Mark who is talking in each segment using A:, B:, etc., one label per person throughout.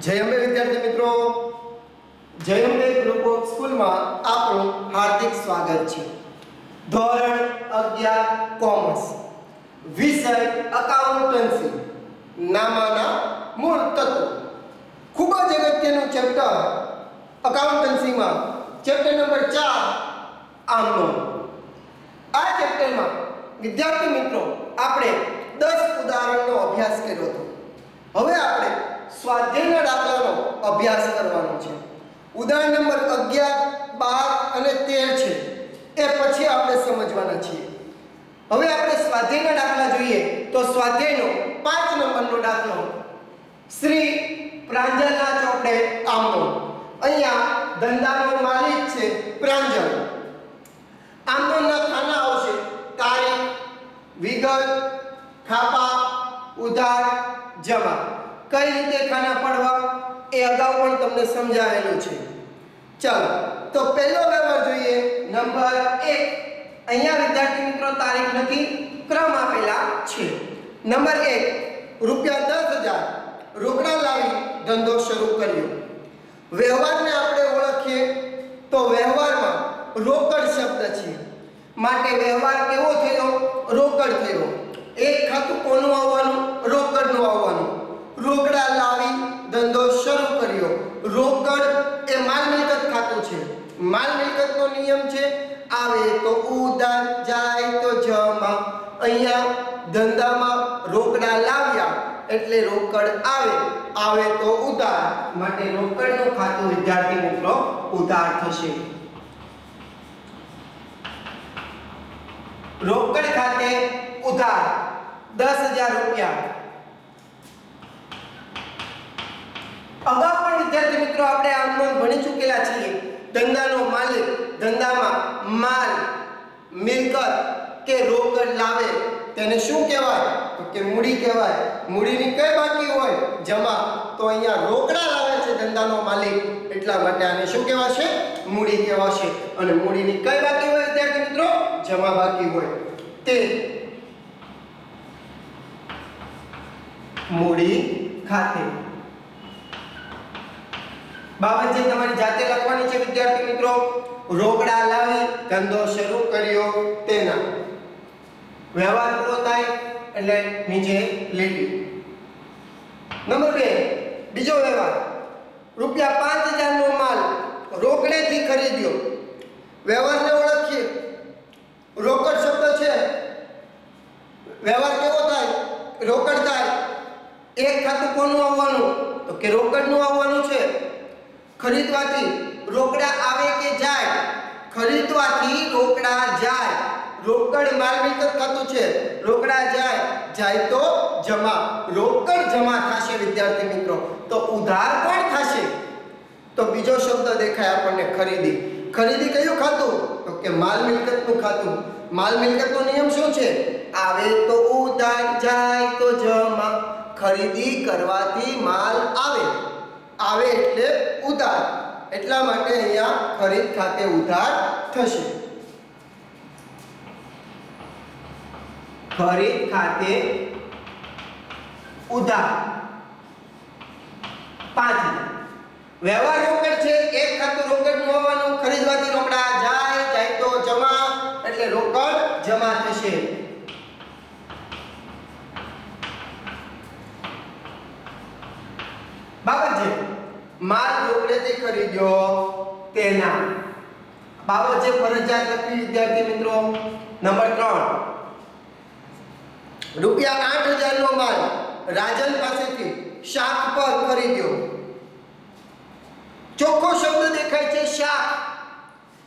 A: જય અંબે વિદ્યાર્થી મિત્રો. જય અંબે ગ્રુપ ઓફ સ્કૂલમાં આપનું હાર્દિક સ્વાગત છે. ધોરણ અગિયાર કોમર્સ. વિષય અકાઉન્ટન્સી નામાના મૂળ તત્વો. ખૂબ જ અગત્યનું ચેપ્ટર અકાઉન્ટન્સીમાં ચેપ્ટર નંબર ચાર, આમનો. આ ચેપ્ટરમાં વિદ્યાર્થી મિત્રો, આપણે દસ ઉદાહરણનો અભ્યાસ કર્યો હતો. હવે આપણે સ્વાધ્યાયના દાખલાનો અભ્યાસ કરવાનો છે. ઉદાહરણ નંબર અગિયાર, બાર અને તેર છે. એ પછી આપણે સમજવાના છીએ. હવે આપણે સ્વાધ્યાયના દાખલા જોઈએ તો સ્વાધ્યાયનો પાંચ નંબરનો દાખલો. શ્રી પ્રાંજલના ચોપડે આમનો. અહીંયા ધંધાનો માલિક છે પ્રાંજલ. આમનોના ખાના આવશે. તારીખ, વિગત, ખાપા, ઉધાર, જમા. કઈ રીતે ખાના પાડવા એ અગાઉ પણ તમને સમજાવેલું છે. ચાલો, તો પહેલો વ્યવહાર જોઈએ. નંબર એક, અહીંયા વિદ્યાર્થી મિત્રો તારીખ નથી ક્રમ આપેલા છે. નંબર એક, રૂપિયા દસ હજાર રોકડા લાવી ધંધો શરૂ કર્યો. વ્યવહારને આપણે ઓળખીએ તો વ્યવહારમાં રોકડ શબ્દ છે. માટે વ્યવહાર કેવો થયો? રોકડ થયો. એક ખાતું કોનું આવવાનું? રોકડનું આવવાનું. રોકડા લાવી ધંધો શરૂ કર્યો. રોકડ એ માલ મિલકત ખાતું છે. માલ મિલકતનો નિયમ છે, આવે તો ઉધાર, જાય તો જમા. અહીંયા ધંધામાં રોકડા લાવ્યા એટલે રોકડ આવે આવે તો ઉધાર. માટે રોકડનું ખાતું વિદ્યાર્થી મિત્રો ઉધાર થશે. રોકડ ખાતે ઉધાર દસ હજાર રૂપિયા. અગાઉ પણ, વિદ્યાર્થી મિત્રો, આપણે આમ ભણી ચૂકેલા છીએ. ધંધાનો માલિક, ધંધામાં માલ, મિલકત કે રોકડ લાવે, તેને શું કહેવાય? તો કે મૂડી કહેવાય. મૂડીની કઈ બાકી હોય? જમા. તો અહીંયા રોકડા લાવે છે ધંધાનો માલિક. એટલા માટે આને શું કહેવાશે મૂડી કહેવાશે અને મૂડીની કઈ બાકી હોય, વિદ્યાર્થી મિત્રો? જમા બાકી હોય. તે મૂડી ખાતે. બાબત જે તમારી જાતે લખવાની છે, વિદ્યાર્થી મિત્રો, રોકડા લાવી ધંધો શરૂ કર્યો તેના. વ્યવહાર પૂરો થાય એટલે નીચે લીટી નંબર બે, બીજો વ્યવહાર. રૂપિયા પાંચ હજારનો માલ રોકડેથી ખરીદ્યો. વ્યવહારને ઓળખીએ. રોકડ શબ્દ છે. વ્યવહાર કેવો થાય? રોકડ થાય. એક ખાતું કોનું આવવાનું? તો કે રોકડનું આવવાનું છે. ખરીદવાથી રોકડા આવે કે જાય? ખરીદવાથી રોકડા જાય. રોકડ માલ મિલકત ખાતું છે. રોકડા જાય. જાય તો જમા. રોકડ જમા થશે, વિદ્યાર્થી મિત્રો. તો ઉધાર કોણ થશે? તો બીજો શબ્દ દેખાય આપણને ખરીદી. ખરીદી કયું ખાતું? તો કે માલ મિલકતનું ખાતું. માલ મિલકતનો નિયમ શું છે? આવે તો ઉધાર, જાય તો જમા. ખરીદી કરવાથી માલ આવે. આવે એટલે ઉધાર. એટલા માટે અહીંયા ખરીદ ખાતે ઉધાર થશે. ખરીદ ખાતે ઉધાર. પાંચ વ્યવહાર રોકડ છે, એક ખાતું રોકડ મળવાનું, ખરીદવાથી રોકડા જાય જાય તો જમા, એટલે રોકડ જમા થશે. બાબત છે માલ કરી ખરીદ્યો તેના. બાબત છે ફરજિયાત લખવી, વિદ્યાર્થી મિત્રો. નંબર ત્રણ. રૂપિયા આઠ હજારનો માલ રાજન પાસેથી શાક પર ખરીદ્યો. ચોખ્ખો શબ્દ દેખાય છે શાક.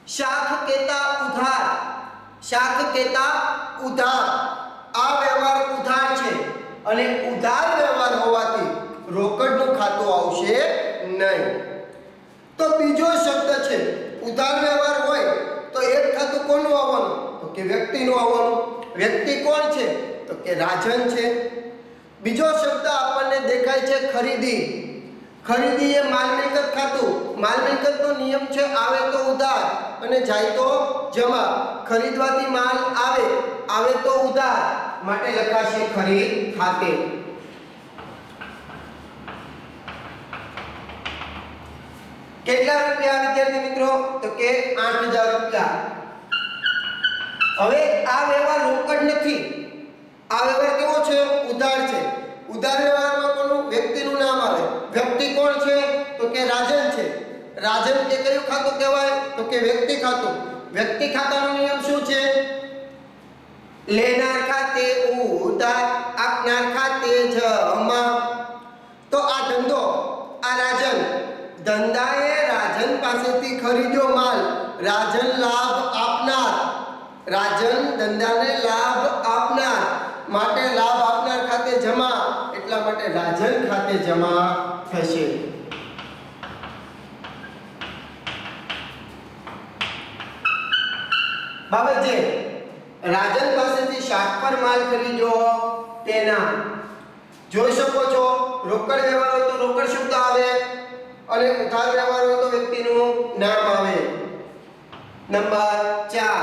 A: શાક કેતા ઉધાર. શાક કેતા ઉધાર. આ વ્યવહાર ઉધાર છે. અને ઉધાર વ્યવહાર હોવાથી રોકડનું ખાતું આવશે નહીં. તો બીજો શબ્દ છે, ઉધાર વ્યવહાર હોય તો એક ખાતું કોનું આવવાનું? તો કે વ્યક્તિનું આવવાનું. વ્યક્તિ કોણ છે? તો કે રાજન છે. બીજો શબ્દ આપણને દેખાય છે ખરીદી. ખરીદી એ માલ ખાતું. માલ નિયમ છે, આવે તો ઉધાર અને જાય તો જમા. ખરીદવાથી માલ આવે આવે તો ઉધાર. માટે લખાશે ખરીદ ખાતે. કેટલા રૂપિયા વિદ્યાર્થી મિત્રો? તો કે 8000 રૂપિયા. હવે આ વ્યવહાર રોકડ નથી. આ વ્યવહાર કેવો છે? ઉધાર છે. ઉધાર વ્યવહારમાં કોનું? વ્યક્તિનું નામ આવે. વ્યક્તિ કોણ છે? તો કે રાજન છે. રાજન કે કયું ખાતું કહેવાય? તો કે વ્યક્તિ ખાતું. વ્યક્તિ ખાતાનો નિયમ શું છે? લેનાર ખાતે ઉધાર, આપનાર ખાતે જમા તો આ ધંધો આ રાજન ધંધાએ રાજન પાસેથી ખરીદ્યો માલ. રાજન લાભ આપનાર. રાજન ધંધાને લાભ આપનાર. માટે લાભ આપનાર ખાતે જમા. એટલા માટે રાજન ખાતે જમા થશે. બાબતજી રાજન પાસેથી શાક પર માલ ખરીદ્યો તેના. જોઈ શકો છો રોકડ વ્યવહાર હોય તો રોકડ શબ્દ આવે. અને ઉધાર વ્યવહાર તો વ્યક્તિનું નામ આવે. નંબર ચાર.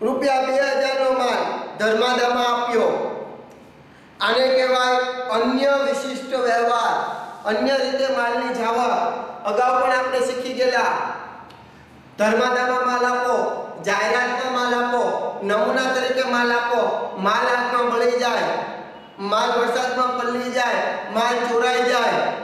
A: રૂપિયા બે હજારનો માલ ધર્માદામાં આપ્યો. આને કહેવાય અન્ય વિશિષ્ટ વ્યવહાર. અન્ય રીતે માલની જાવર અગાઉ પણ આપણે શીખી ગયેલા. ધર્માદામાં માલ આપો, જાહેરાતમાં માલ આપો, નમૂના તરીકે માલ આપો, માલ હાથમાં મળી જાય, માલ વરસાદમાં પલળી જાય, માલ ચોરાઈ જાય.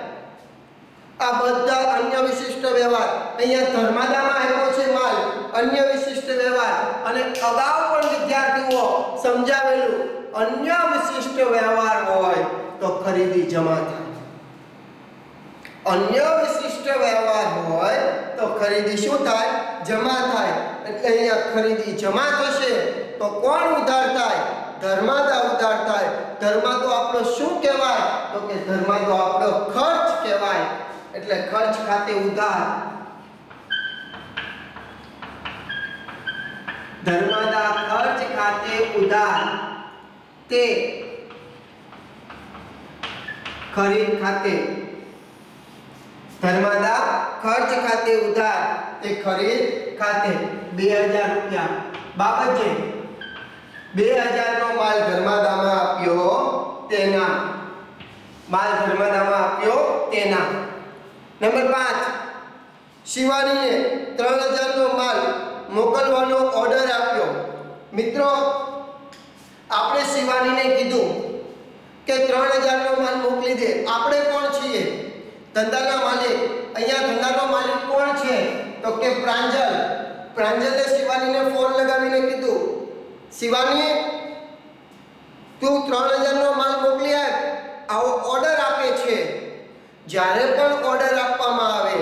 A: આ બધા અન્ય વિશિષ્ટ વ્યવહાર. અહીંયા ધર્માદામાં આવ્યો છે માલ, અન્ય વિશિષ્ટ વ્યવહાર. અને અગાઉ પણ વિદ્યાર્થીઓ સમજાવેલું અન્ય વિશિષ્ટ વ્યવહાર હોય તો ખરીદી જમા થાય. અન્ય વિશિષ્ટ વ્યવહાર હોય તો ખરીદી શું થાય? જમા થાય. એટલે અહીંયા ખરીદી જમા થશે તો કોણ ઉધાર થાય? ધર્માદા ઉધાર થાય. ધર્મા તો આપણો શું કહેવાય? તો કે ધર્મા તો આપણો ખર્ચ કહેવાય. એટલે ખર્ચ ખાતે ઉધાર. ધર્માદા ખર્ચ ખાતે ઉધાર. તે ખરીદ ખાતે. ધર્માદા ખર્ચ ખાતે ઉધાર. તે ખરીદ ખાતે બે હજાર રૂપિયા. બાબતજી બે હજારનો માલ ધર્માદામાં આપ્યો તેના. માલ ધર્માદામાં આપ્યો તેના. નંબર પાંચ. શિવાનીએ ત્રણ હજારનો માલ મોકલવાનો ઓર્ડર આપ્યો. મિત્રો, આપણે શિવાનીને કીધું કે ત્રણ હજારનો માલ મોકલી દે. આપણે કોણ છીએ? ધંધાના માલિક. અહીંયા ધંધાનો માલિક કોણ છે? તો કે પ્રાંજલ. પ્રાંજલે શિવાનીને ફોન લગાવીને કીધું શિવાની તું ત્રણ હજારનો માલ મોકલી આપ. આવો ઓર્ડર આપે છે. જ્યારે પણ ઓર્ડર આપવામાં આવે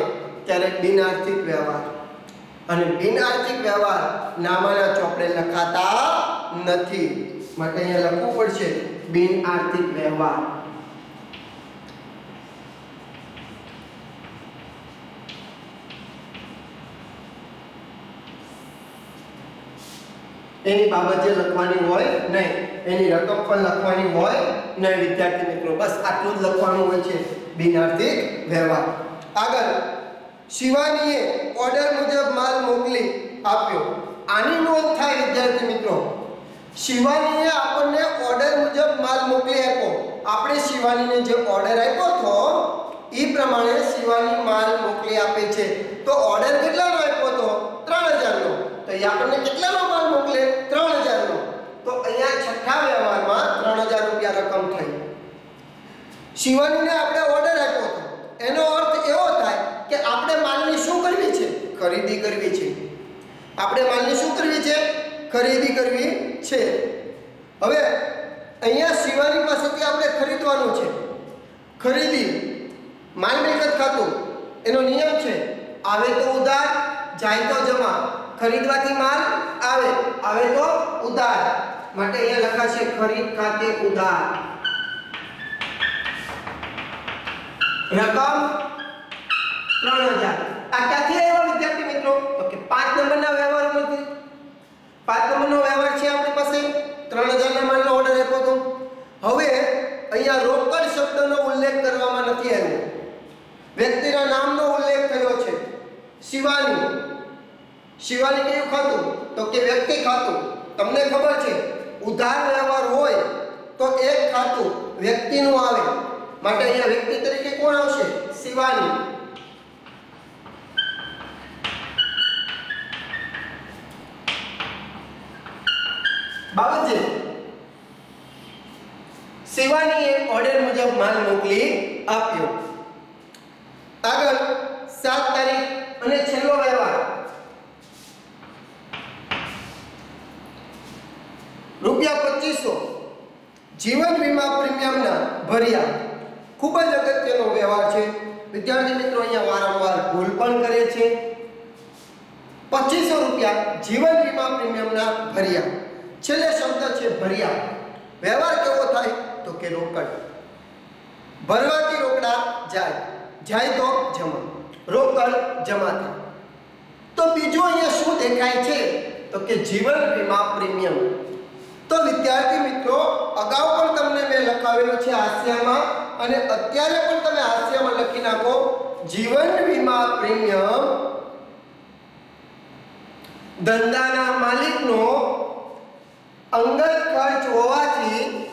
A: ત્યારે બિન આર્થિક વ્યવહાર. અને બિન આર્થિક વ્યવહાર નામાના ચોપડે લખાતા નથી. માટે અહીંયા લખવું પડશે બિન આર્થિક વ્યવહાર. એની બાબત લખવાની હોય નહીં, એની રકમ પણ લખવાની હોય નહીં, વિદ્યાર્થી મિત્રો. બસ આટલું જ લખવાનું હોય છે બિનઆર્થિક વ્યવહાર. આગળ શિવાનીએ ઓર્ડર મુજબ માલ મોકલી આપ્યો. આની નોંધ થાય, વિદ્યાર્થી મિત્રો. શિવાનીએ આપણને ઓર્ડર મુજબ માલ મોકલી આપ્યો. આપણે શિવાનીને જે ઓર્ડર આપ્યો હતો, એ પ્રમાણે શિવાની માલ મોકલી આપે છે. તો ઓર્ડર કેટલાનો આપ્યો હતો? ત્રણ હજારનો. તો એ આપણને કેટલાનો માલ મોકલે? ત્રણ હજારનો. તો અહીંયા છઠ્ઠા વ્યવહારમાં ત્રણ હજાર રૂપિયા રકમ થઈ. શિવાનીને આપણે ઓર્ડર આપ્યો હતો. એનો અર્થ ખરીદી કરવી છે. આપણે માલની શું કરવી છે? ખરીદી કરવી છે. હવે અહીંયા શિવાની પાસેથી આપણે ખરીદવાનું છે. ખરીદી માલ મિલકત ખાતું, એનો નિયમ છે, આવે તો ઉધાર, જાય તો જમા. ખરીદવાથી માલ આવે આવે તો ઉધાર. માટે અહીંયા લખાશે ખરીદ ખાતે ઉધાર. રકમ ત્રણ હજાર. આ ક્યાંથી આવ્યો વિદ્યાર્થી મિત્રો? તો કે પાંચ નંબરના વ્યવહારમાંથી પાંચ નંબરનો વ્યવહાર છે આપણી પાસે. ત્રણ ના માલનો ઓર્ડર આપ્યો તો હવે અહીંયા રોકડ શબ્દનો ઉલ્લેખ કરવામાં નથી આવ્યો. વ્યક્તિના નામનો ઉલ્લેખ થયો છે. શિવાની. શિવાની કયું ખાતું? તો કે વ્યક્તિ ખાતું. તમને ખબર છે, ઉધાર વ્યવહાર હોય તો એક ખાતું વ્યક્તિનું આવે. માટે અહીંયા વ્યક્તિ તરીકે કોણ આવશે? શિવાની. બાબતજી શિવાનીએ ઓર્ડર મુજબ માલ મોકલી આપ્યો. આગળ સાત તારીખ અને છેલ્લો વ્યવહાર. રૂપિયા પચીસો. જીવન વીમા પ્રીમિયમના ભર્યા. ખૂબ જ અગત્યનો વ્યવહાર છે. વિદ્યાર્થી મિત્રો, અહીંયા વારંવાર ભૂલ પણ કરે છે. પચીસો રૂપિયા જીવન વીમા પ્રીમિયમના ભર્યા. છેલ્લે શબ્દ છે ભર્યા. વ્યવહાર કેવો થાય? તો કે રોકડ. ભરવાથી રોકડા જાય. જાય તો જમા. રોકડ જમા થાય. તો બીજું અહીંયા શું દેખાય છે? તો કે જીવન વીમા પ્રીમિયમ. તો વિદ્યાર્થી મિત્રો, અગાઉ પણ તમને મેં લખાવેલું છે હાસ્યમાં અને અત્યારે પણ તમે હાસ્યમાં લખી નાખો, જીવન વીમા પ્રીમિયમ ધંધાના માલિકનો અંગત ખર્ચ હોવાથી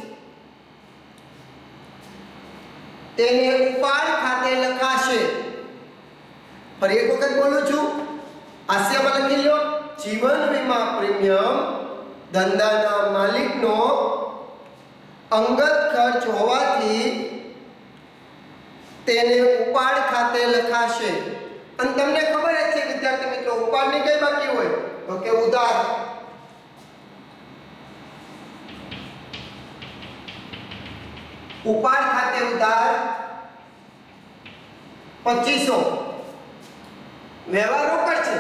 A: તેને ઉપાડ ખાતે લખાશે. ફરી એક વખત બોલું છું. હાસ્યમાં લખી લો જીવન વીમા પ્રીમિયમ, ધંધાના માલિકનો અંગત ખર્ચ હોવાથી તેને ઉપાડ ખાતે લખાશે. અને તમને ખબર જ છે, વિદ્યાર્થી મિત્રો, ઉપાડની કઈ બાકી હોય? તો કે ઉધાર. ઉપાડ ખાતે ઉધાર પચીસો. વ્યવહાર રોકડ છે.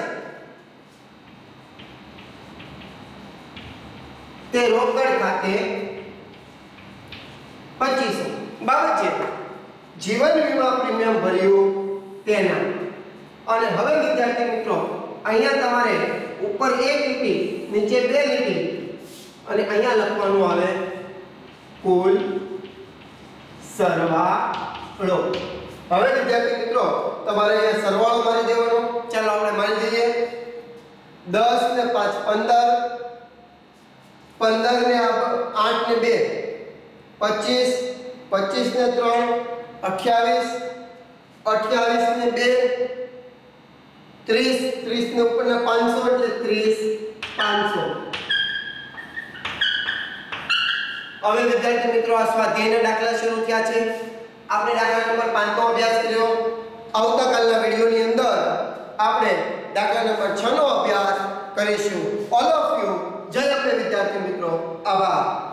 A: તે રોકડ ખાતે પચીસો. બાબત છે, જીવન વીમા પ્રીમિયમ ભર્યું તેના. અને હવે વિદ્યાર્થી મિત્રો, અહીંયા તમારે ઉપર એક લીટી, નીચે બે લીટી, અને અહીંયા લખવાનું આવે કુલ સરવાળો. હવે વિદ્યાર્થી મિત્રો, તમારે અહીંયા સરવાળો મારી દેવાનો. ચાલો આપણે મારી દઈએ. દસ ને પાંચ, પંદર. પંદર ને આઠ ને બે. પચીસ. પચીસ ને ત્રણ. અઠ્યાવીસ. અઠ્યાવીસ ને બે. ત્રીસ. ત્રીસ ને ઉપર પાંચસો, એટલે ત્રીસ પાંચસો. હવે વિદ્યાર્થી મિત્રો, આ સ્વાધ્યાયના દાખલા શરૂ થયા છે. આપણે દાખલા નંબર પાંચનો અભ્યાસ કર્યો. આવતાકાલના વિડિયોની અંદર આપણે દાખલા નંબર 6 નો અભ્યાસ કરીશું. ઓલ ઓફ યુ જય આપણે વિદ્યાર્થી મિત્રો. આભાર.